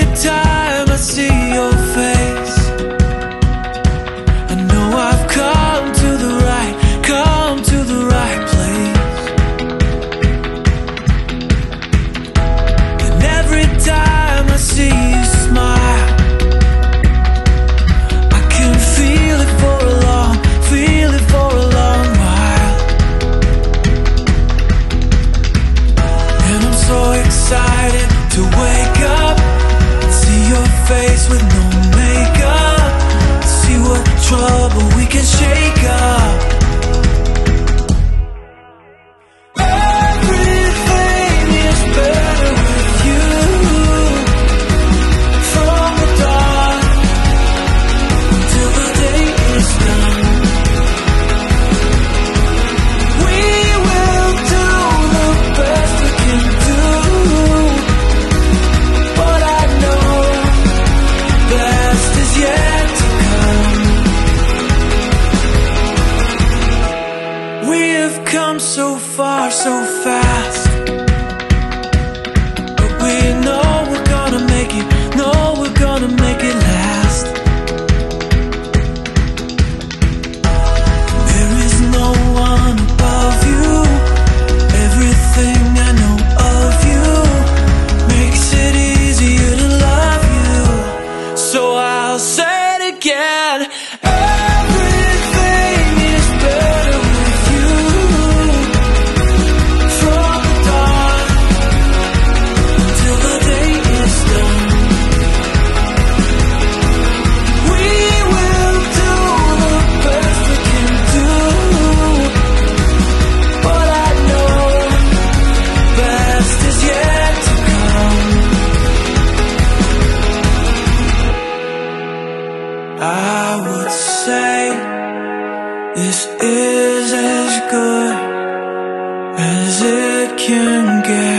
Every time I see We've come so far so fast. This is as good as it can get.